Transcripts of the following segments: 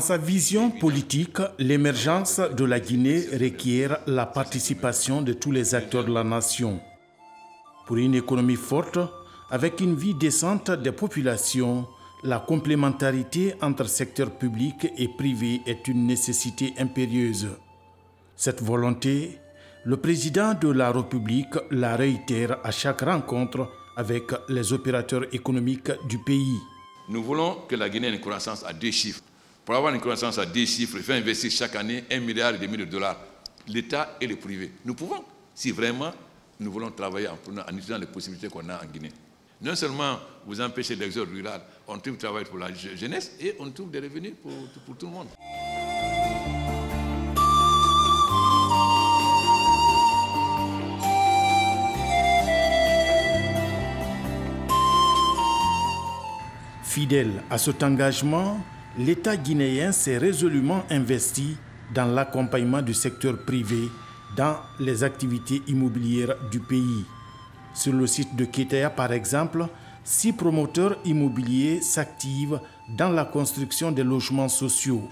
Dans sa vision politique, l'émergence de la Guinée requiert la participation de tous les acteurs de la nation. Pour une économie forte, avec une vie décente des populations, la complémentarité entre secteur public et privé est une nécessité impérieuse. Cette volonté, le président de la République la réitère à chaque rencontre avec les opérateurs économiques du pays. Nous voulons que la Guinée ait une croissance à deux chiffres. Pour avoir une croissance à deux chiffres, il faut investir chaque année un milliard et demi de dollars, l'État et le privé. Nous pouvons, si vraiment nous voulons travailler en, utilisant les possibilités qu'on a en Guinée. Non seulement vous empêchez l'exode rural, on trouve travail pour la jeunesse et on trouve des revenus pour tout le monde. Fidèle à cet engagement, l'État guinéen s'est résolument investi dans l'accompagnement du secteur privé dans les activités immobilières du pays. Sur le site de Kétaya, par exemple, six promoteurs immobiliers s'activent dans la construction des logements sociaux.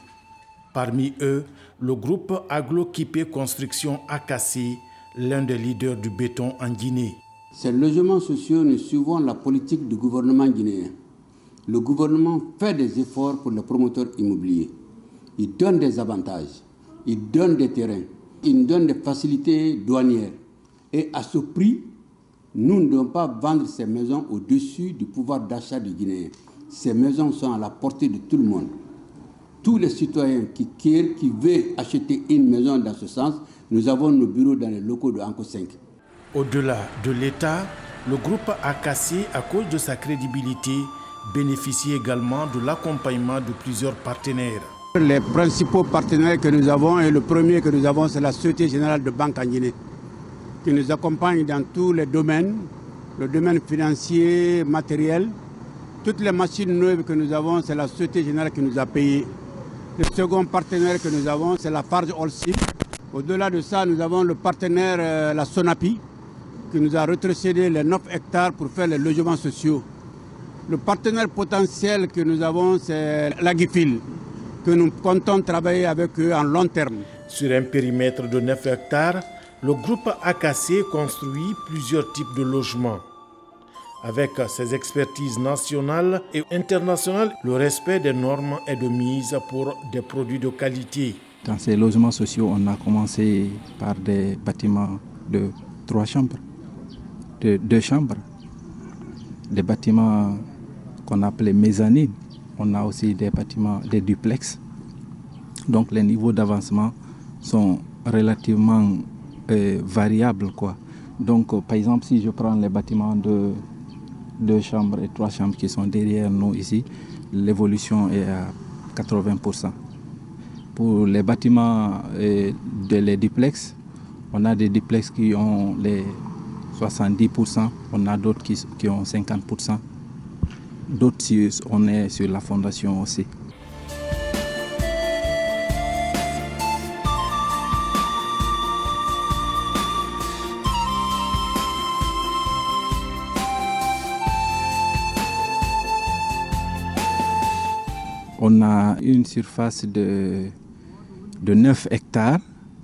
Parmi eux, le groupe Aglo-Kipé Construction AKC, l'un des leaders du béton en Guinée. Ces logements sociaux ne suivent la politique du gouvernement guinéen le gouvernement fait des efforts pour les promoteurs immobiliers. Il donne des avantages, il donne des terrains, il donne des facilités douanières. Et à ce prix, nous ne devons pas vendre ces maisons au-dessus du pouvoir d'achat du Guinéen. Ces maisons sont à la portée de tout le monde. Tous les citoyens qui, qui, qui veulent acheter une maison dans ce sens, nous avons nos bureaux dans les locaux de Anco 5. Au-delà de l'État, le groupe a cassé à cause de sa crédibilité bénéficie également de l'accompagnement de plusieurs partenaires. Les principaux partenaires que nous avons, et le premier que nous avons, c'est la Société Générale de Banque en Guinée, qui nous accompagne dans tous les domaines, le domaine financier, matériel. Toutes les machines neuves que nous avons, c'est la Société Générale qui nous a payé. Le second partenaire que nous avons, c'est la Farge Olsi. Au-delà de ça, nous avons le partenaire, euh, la Sonapi, qui nous a retrocédé les 9 hectares pour faire les logements sociaux. Le partenaire potentiel que nous avons, c'est la GIFIL, que nous comptons travailler avec eux en long terme. Sur un périmètre de 9 hectares, le groupe AKC construit plusieurs types de logements. Avec ses expertises nationales et internationales, le respect des normes est de mise pour des produits de qualité. Dans ces logements sociaux, on a commencé par des bâtiments de trois chambres, de deux chambres, des bâtiments qu'on appelait mezzanine. On a aussi des bâtiments, des duplex. Donc les niveaux d'avancement sont relativement euh, variables. Donc euh, par exemple, si je prends les bâtiments de deux chambres et trois chambres qui sont derrière nous ici, l'évolution est à 80%. Pour les bâtiments euh, de les duplex, on a des duplex qui ont les 70%, on a d'autres qui ont 50%. D'autres, on est sur la fondation aussi. On a une surface de, de 9 hectares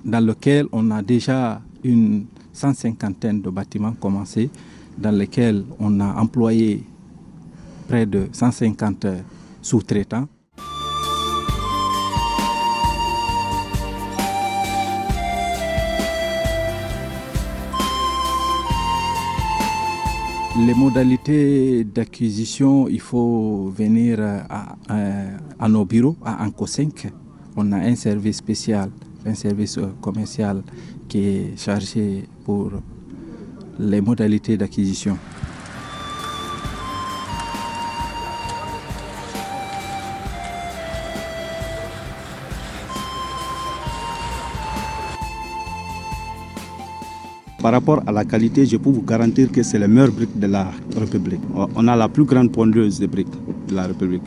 dans lequel on a déjà une cent cinquantaine de bâtiments commencés dans lesquels on a employé près de 150 sous-traitants. Les modalités d'acquisition, il faut venir à, nos bureaux, à Anco 5. On a un service spécial, un service commercial qui est chargé pour les modalités d'acquisition. Par rapport à la qualité, je peux vous garantir que c'est les meilleures briques de la République. On a la plus grande pondeuse de briques de la République.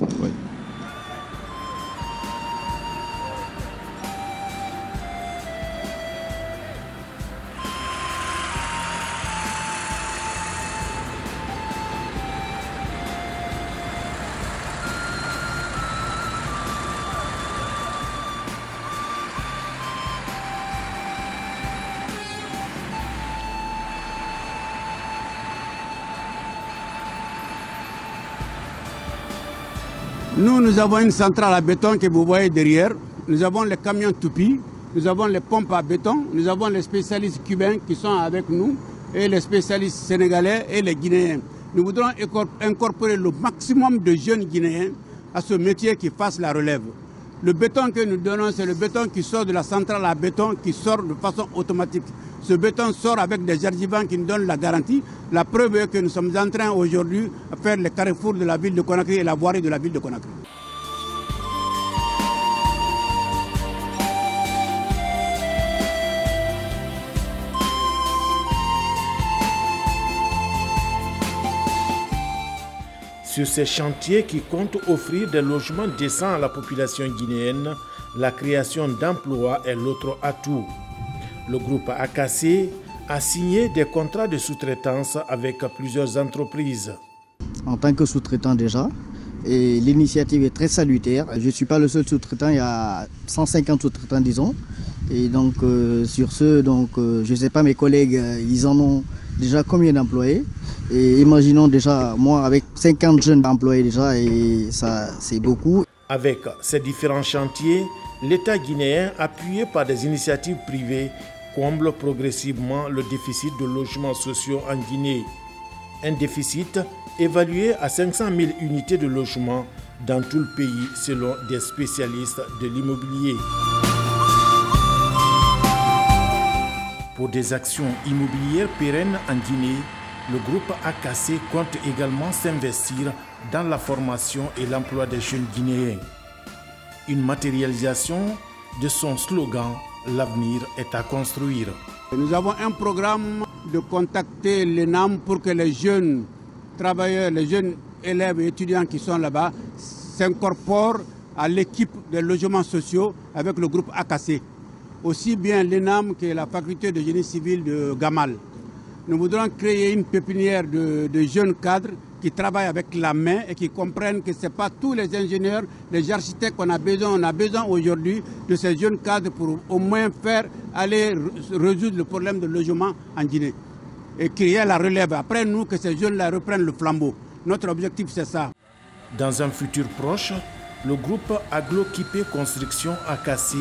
Nous, nous avons une centrale à béton que vous voyez derrière. Nous avons les camions toupies, nous avons les pompes à béton, nous avons les spécialistes cubains qui sont avec nous et les spécialistes sénégalais et les Guinéens. Nous voudrons incorporer le maximum de jeunes Guinéens à ce métier qui fasse la relève. Le béton que nous donnons, c'est le béton qui sort de la centrale à béton, qui sort de façon automatique. Ce béton sort avec des jardivans qui nous donnent la garantie. La preuve est que nous sommes en train aujourd'hui de faire les carrefours de la ville de Conakry et la voirie de la ville de Conakry. Sur ces chantiers qui comptent offrir des logements décents à la population guinéenne, la création d'emplois est l'autre atout. Le groupe AKC a signé des contrats de sous-traitance avec plusieurs entreprises. En tant que sous-traitant déjà, et l'initiative est très salutaire. Je ne suis pas le seul sous-traitant, il y a 150 sous-traitants disons. Et donc euh, sur ce, donc, euh, je ne sais pas mes collègues, euh, ils en ont déjà combien d'employés? Et imaginons déjà, moi avec 50 jeunes employés déjà, et ça c'est beaucoup. Avec ces différents chantiers, l'État guinéen, appuyé par des initiatives privées, comble progressivement le déficit de logements sociaux en Guinée. Un déficit évalué à 500 000 unités de logements dans tout le pays selon des spécialistes de l'immobilier. Pour des actions immobilières pérennes en Guinée, le groupe AKC compte également s'investir dans la formation et l'emploi des jeunes Guinéens. Une matérialisation de son slogan L'avenir est à construire. Nous avons un programme de contacter l'ENAM pour que les jeunes travailleurs, les jeunes élèves et étudiants qui sont là-bas s'incorporent à l'équipe des logements sociaux avec le groupe AKC aussi bien l'ENAM que la faculté de génie civil de Gamal. Nous voudrons créer une pépinière de, jeunes cadres qui travaillent avec la main et qui comprennent que ce n'est pas tous les ingénieurs, les architectes qu'on a besoin. On a besoin aujourd'hui de ces jeunes cadres pour au moins faire aller résoudre le problème de logement en Guinée et créer la relève. Après nous, que ces jeunes-là reprennent le flambeau. Notre objectif, c'est ça. Dans un futur proche, le groupe Aglo-Kipé Construction Akassi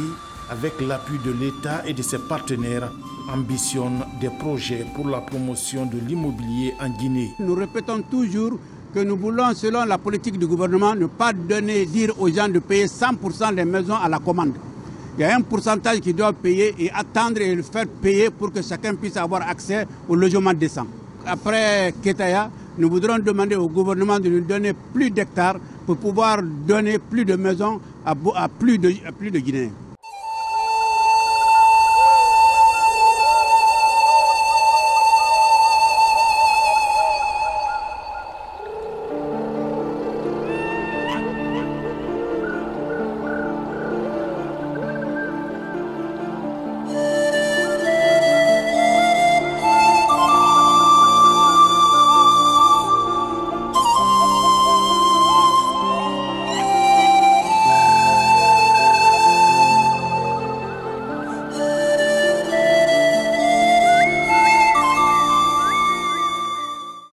avec l'appui de l'État et de ses partenaires, ambitionne des projets pour la promotion de l'immobilier en Guinée. Nous répétons toujours que nous voulons, selon la politique du gouvernement, ne pas donner, dire aux gens de payer 100% les maisons à la commande. Il y a un pourcentage qui doit payer et attendre et le faire payer pour que chacun puisse avoir accès au logement décent. Après Ketaya, nous voudrons demander au gouvernement de nous donner plus d'hectares pour pouvoir donner plus de maisons à, plus, de, à plus de Guinéens.